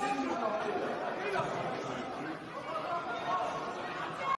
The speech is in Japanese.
全力を